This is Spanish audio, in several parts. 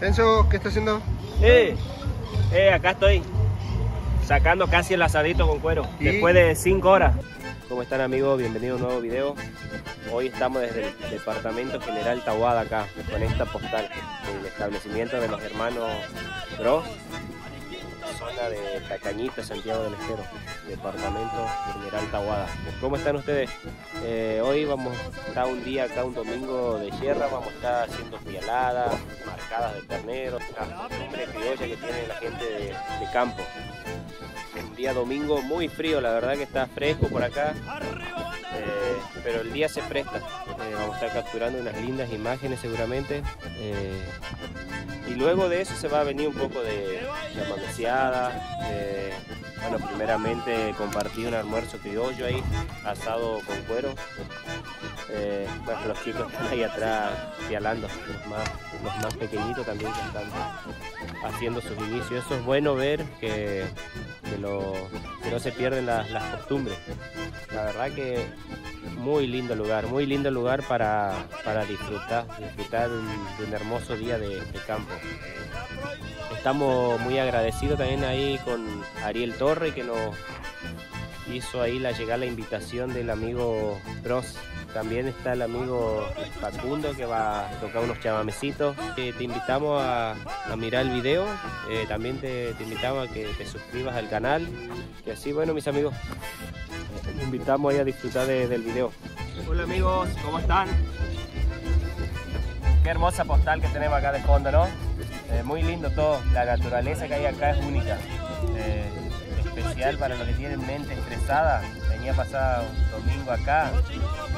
Enzo, ¿qué está haciendo? Eh, eh, acá estoy sacando casi el asadito con cuero ¿Y? después de 5 horas. ¿Cómo están amigos? Bienvenidos a un nuevo video. Hoy estamos desde el Departamento General Tahuada acá, con esta postal, el establecimiento de los hermanos Bros, de Tacañito, Santiago del Estero, Departamento General Tahuada. ¿Cómo están ustedes? Eh, hoy vamos a un día acá, un domingo de sierra, vamos a estar haciendo pialadas, marcadas de ternero, la costumbre criolla que tiene la gente de, campo. Un día domingo muy frío, la verdad que está fresco por acá, eh, pero el día se presta. Eh, vamos a estar capturando unas lindas imágenes seguramente. y luego de eso se va a venir un poco de chamameceada. eh, bueno, primeramente compartí un almuerzo criollo ahí, asado con cuero. Eh, bueno, los chicos están ahí atrás pialando, los más, los más pequeñitos también que están haciendo sus inicios. Eso es bueno ver que, que, lo- que no se pierden las, costumbres. La verdad que muy lindo lugar, muy lindo lugar para, para disfrutar, disfrutar de un, hermoso día de campo. Estamos muy agradecidos también ahí con Ariel Torre que nos hizo ahí la llegar la invitación del amigo Bros. También está el amigo Facundo que va a tocar unos chamamecitos. Eh, te invitamos a, mirar el video. Eh, también te, invitamos a que te suscribas al canal. Y así, bueno, mis amigos, te invitamos ahí a disfrutar de- del video. Hola amigos, ¿cómo están? Qué hermosa postal que tenemos acá de fondo, ¿no? Eh, muy lindo todo. La naturaleza que hay acá es única. Eh, especial para los que tienen mente estresada. Venía un domingo acá,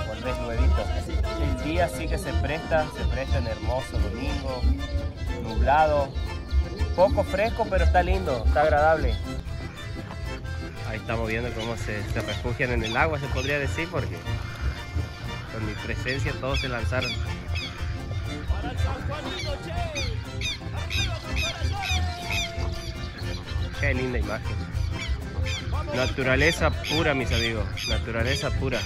volvés nuevito. El día sí que se presta, se presta en hermoso domingo, nublado, poco fresco, pero está lindo, está agradable. Ahí estamos viendo cómo se, se refugian en el agua, se podría decir, porque con mi presencia todos se lanzaron. Qué linda imagen. Naturaleza pura, mis amigos. Naturaleza pura.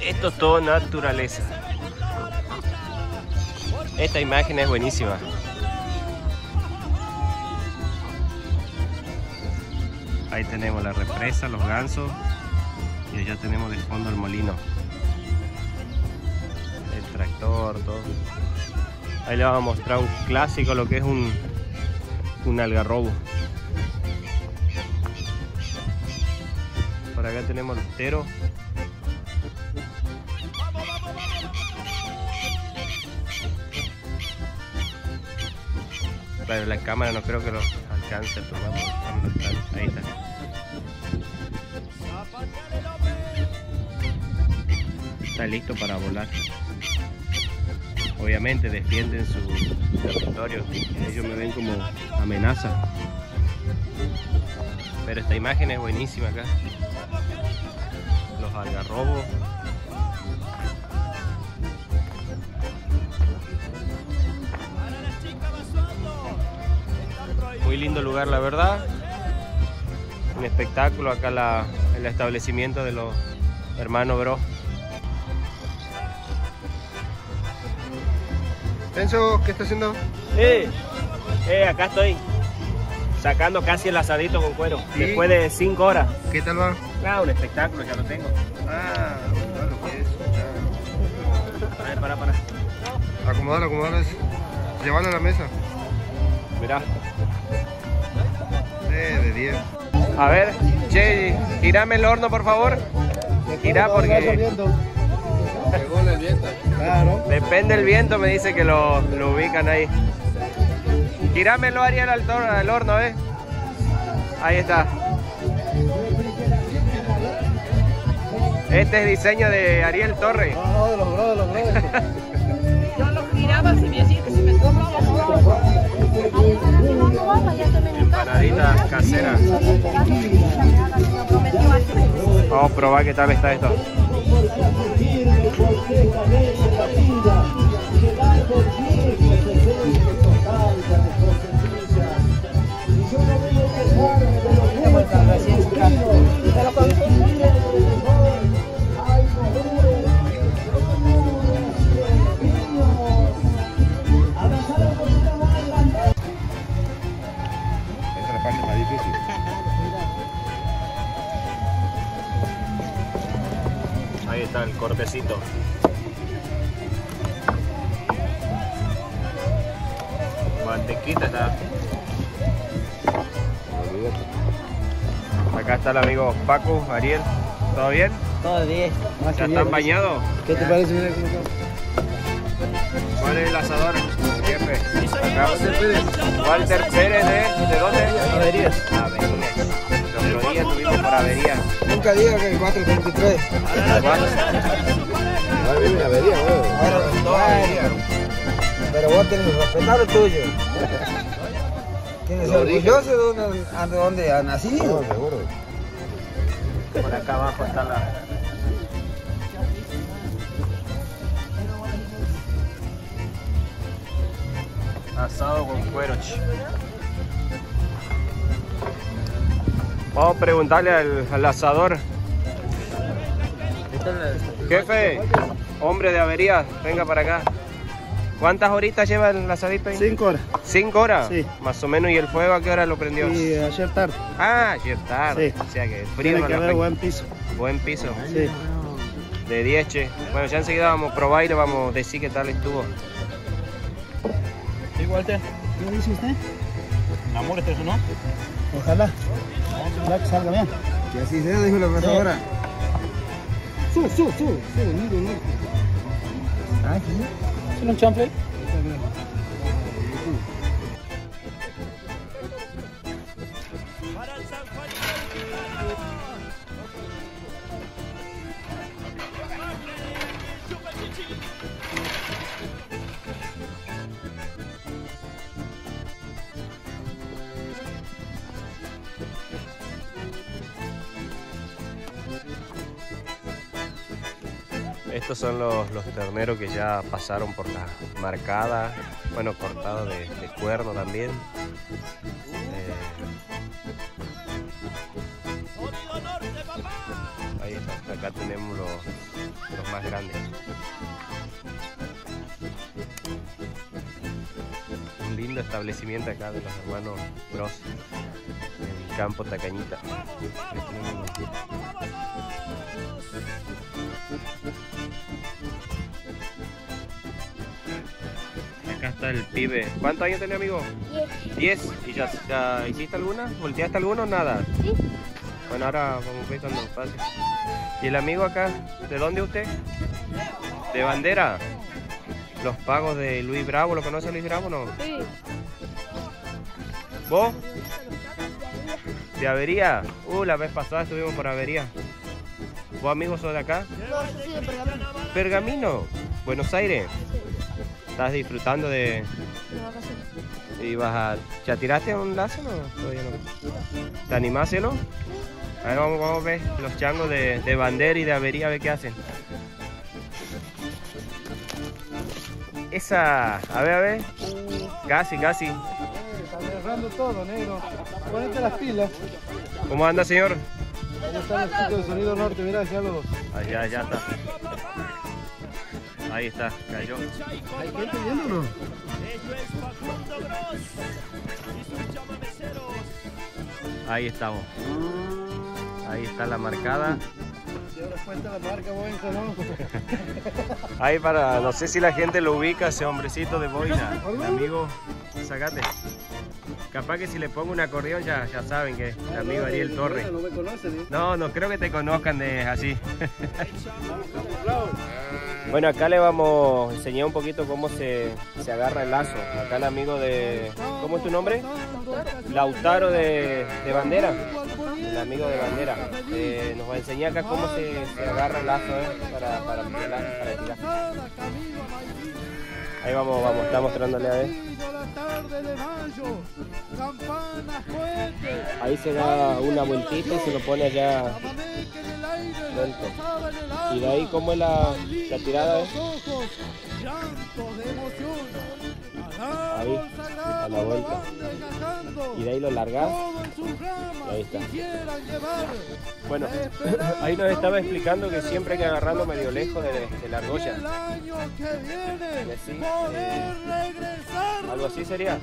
Esto es todo naturaleza. Esta imagen es buenísima. Ahí tenemos la represa, los gansos y allá tenemos de fondo el molino. El tractor, todo. Ahí le vamos a mostrar un clásico, lo que es un, un algarrobo. Por acá tenemos el tero. Pero la cámara no creo que lo alcance, vamos, vamos, ahí está. Está listo para volar. Obviamente defienden su territorio. Ellos me ven como amenaza. Pero esta imagen es buenísima acá. Los algarrobos. Muy lindo lugar, la verdad. Un espectáculo acá la- el establecimiento de los hermanos Bros. Enzo, ¿qué está haciendo? Eh, eh, acá estoy sacando casi el asadito con cuero después de 5 horas. ¿Qué tal va? Ah, un espectáculo, ya lo tengo. Ah, acomodar lo que es. A ver, para, para. Ah, Acomodar, acomodar. Llevarlo a la mesa. Mirá. Eh, de 10. A ver, che, girame el horno, por favor. Gira porque Según el viento. Claro. depende del viento, me dice que lo, lo ubican ahí. Girámelo, Ariel, al, tor- al horno, ¿eh? Ahí está. Este es diseño de Ariel Torre. No, no, de los bros, de los bros. Yo lo giraba si me decía que si me tocaba, Empanaditas caseras. Vamos a probar qué tal está esto. Está Paco, Ariel. ¿Todo bien? Todo bien. ¿Ya están bañados? ¿Qué te parece? Mira cómo está. ¿Cuál es el asador, jefe? Acá. Walter Pérez, ¿de, ¿de dónde? Averías. Averías. El otro día estuvimos por Averías. Nunca diga que el 433. Ahora viene avería, güey. Ahora, pero vos tenés que respetar lo tuyo. Tienes orgulloso de donde, de donde has nacido. seguro. Por acá abajo está la... Asado con cuero. Vamos a preguntarle al, al asador. Jefe, hombre de avería, venga para acá. ¿Cuántas horitas lleva el asadito ahí? Cinco horas. ¿Cinco horas? Sí. Más o menos. ¿Y el fuego a qué hora lo prendió? Y ayer tarde. Ah, ayer tarde. Sí. O sea que frío Tiene no que haber buen piso. Buen piso. Sí. De 10, che. Bueno, ya enseguida vamos a probar y le vamos a decir qué tal estuvo. ¿Sí, Walter? ¿Qué dice usted? Amor, ¿este eso no? Ojalá. Ojalá que salga bien. Que así sea, dijo la profesora. Su, su, su. Su, amigo, no. Ah, sí. ¿Es Estos son los, los terneros que ya pasaron por la marcada, bueno, cortado de, cuerno también. Eh, ahí está, acá tenemos los, los más grandes. Un lindo establecimiento acá de los hermanos Bros en el campo Tacañita. Está el pibe. ¿Cuántos años tiene amigo? 10. ¿Y ya, ya hiciste alguna? ¿Volteaste alguno o nada? Sí. Bueno, ahora vamos cuando pase. ¿Y el amigo acá? ¿De dónde usted? ¿De bandera? Los pagos de Luis Bravo, ¿lo conoce Luis Bravo no? Sí. ¿Vos? ¿De Avería? Uh, la vez pasada estuvimos por Avería. ¿Vos amigos sos de acá? No, yo soy de Pergamino. Pergamino, Buenos Aires. ¿Estás disfrutando de. ¿Y vas a... ¿Ya tiraste un lazo no? Todavía no. ¿Te animás a hacerlo? A ver, vamos, vamos a ver los changos de, de bandera y de avería, a ver qué hacen. Esa... A ver, a ver. Casi, casi. Está agarrando todo, negro. Ponete las pilas. ¿Cómo anda, señor? Ahí están los chicos de Sonido Norte, mirá, ya los... Allá, allá está. Ahí está, cayó. ¿Hay gente viendo o no? Ahí estamos. Ahí está la marcada. Ahí para, no sé si la gente lo ubica, ese hombrecito de boina, el amigo Zacate. Capaz que si le pongo un acordeón ya, ya saben que es el amigo Ariel Torres. No me conocen, ¿eh? No, no creo que te conozcan de así. Bueno, acá le vamos a enseñar un poquito cómo se, se agarra el lazo. Acá el amigo de... ¿Cómo es tu nombre? Lautaro de, de Bandera. El amigo de Bandera. Eh, nos va a enseñar acá cómo se, se agarra el lazo eh, para, para, tirar-. Ahí vamos, vamos, está mostrándole a ver. Ahí se da una vueltita y se lo pone allá suelto. Y de ahí cómo es la, la tirada, ¿eh? Ahí, a la vuelta. Y de ahí lo largas. Y ahí está. Bueno, ahí nos estaba explicando que siempre hay que agarrarlo medio lejos de, de la argolla. Y así, eh, algo así sería.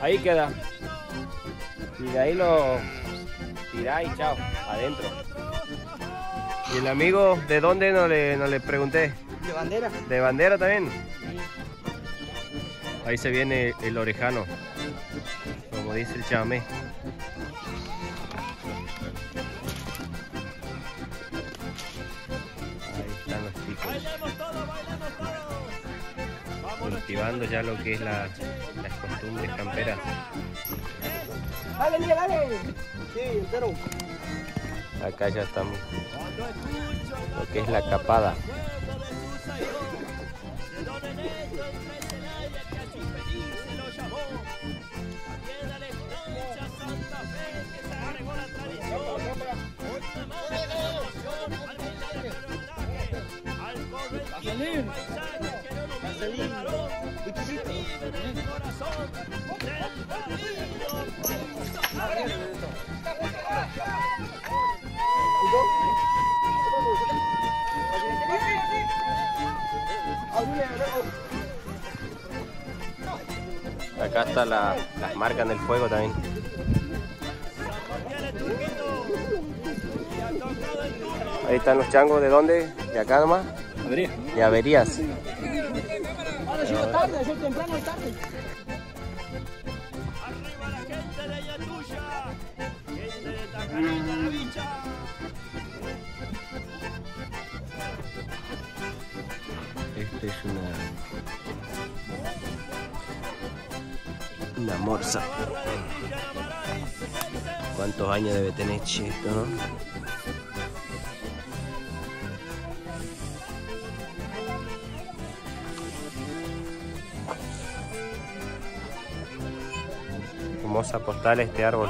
Ahí queda. Y de ahí lo tirá y chao, adentro. ¿Y el amigo de dónde no le, no le pregunté? ¿De bandera? ¿De bandera también? Ahí se viene el orejano, como dice el chamé. Ya lo que es la, las costumbres camperas. Dale, dale. Sí, entero. Acá ya estamos. Lo que es la capada. Acá está la, las marcas en el fuego también. Ahí están los changos, ¿de dónde? ¿De acá nomás? De averías. Llega tarde, es temprano y tarde. Esto es una... Una morsa. ¿Cuántos años debe tener esto, no? Hermosa postal este árbol.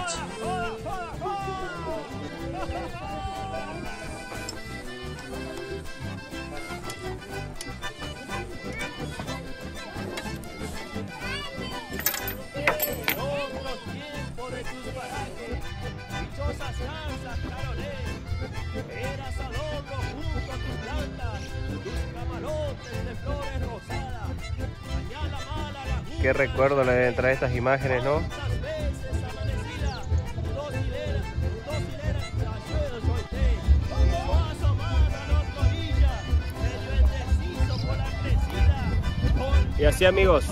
Qué recuerdo le deben traer estas imágenes, ¿no? Y así amigos,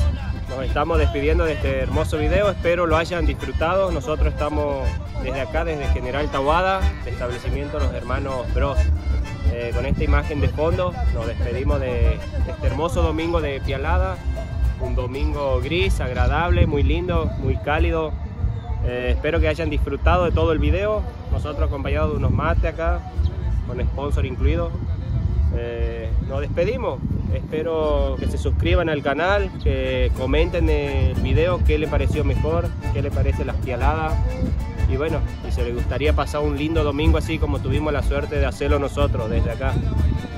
nos estamos despidiendo de este hermoso video, espero lo hayan disfrutado. Nosotros estamos desde acá, desde General Tawada, de establecimiento Los Hermanos Bros. Eh, con esta imagen de fondo nos despedimos de, este hermoso domingo de Pialada, un domingo gris, agradable, muy lindo, muy cálido. Eh, espero que hayan disfrutado de todo el video, nosotros acompañados de unos mates acá, con sponsor incluido. Eh, nos despedimos. Espero que se suscriban al canal, que comenten el video qué les pareció mejor, qué les parece las pialadas. Y bueno, si se les gustaría pasar un lindo domingo así como tuvimos la suerte de hacerlo nosotros desde acá.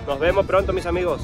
Nos vemos pronto mis amigos.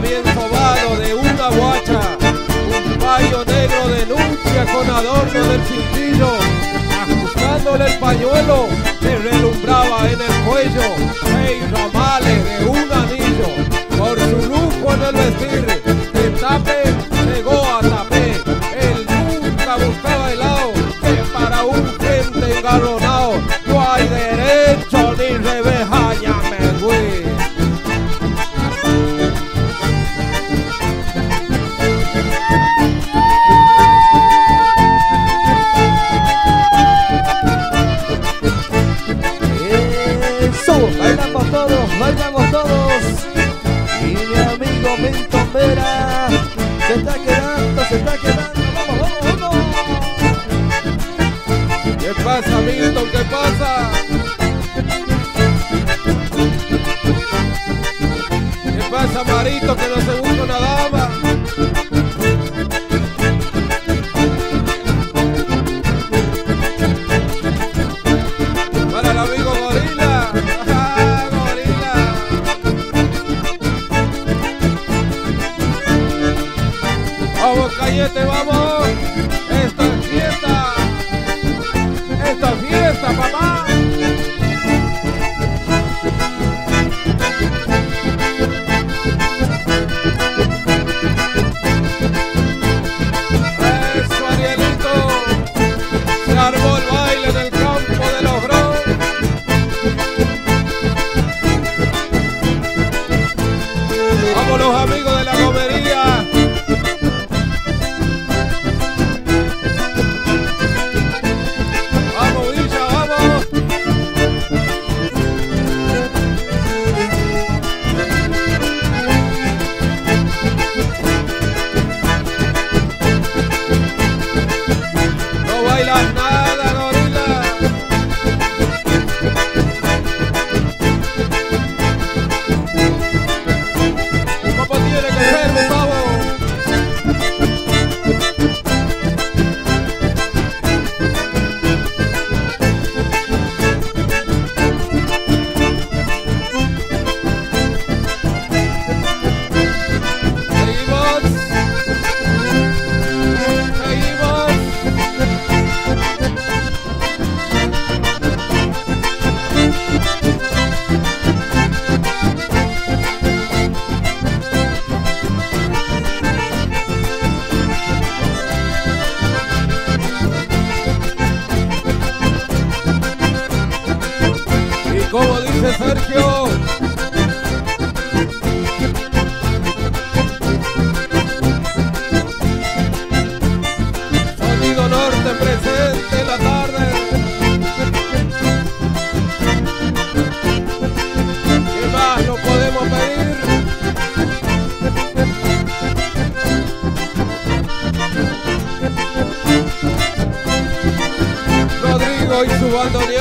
Bien sobado de una guacha. Un payo negro denuncia con adorno del cintillo, ajustándole el pañuelo que relumbraba en el cuello, seis ramales de un anillo, por su lujo en el vestir, momento Vera se está quedando, se está quedando, vamos, vamos, vamos. ¿Qué pasa, Milton? ¿Qué pasa? ¿Qué pasa, Marito, que no se busca nadar? te vamos.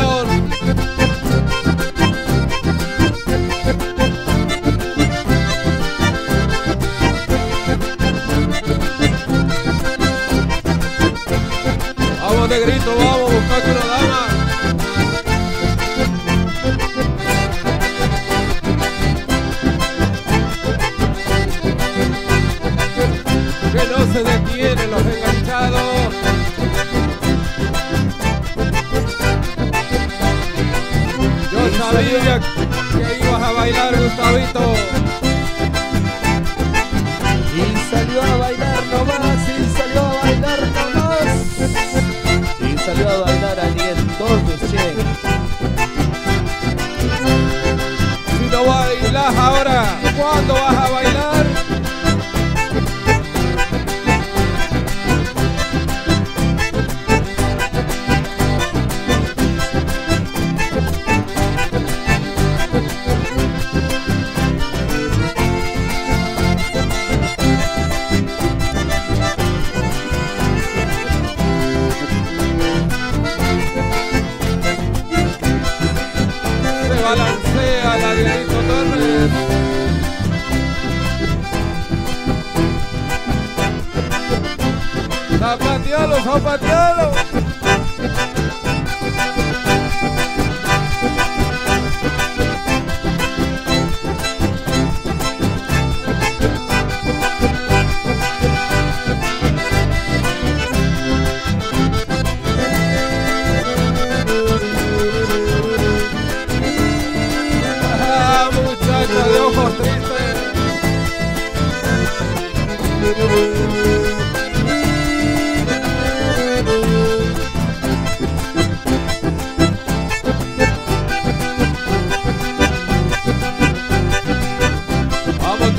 Señor. Vamos, negrito, vamos. Rito. zapatealo, zapatealo.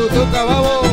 cuando toca, vamos.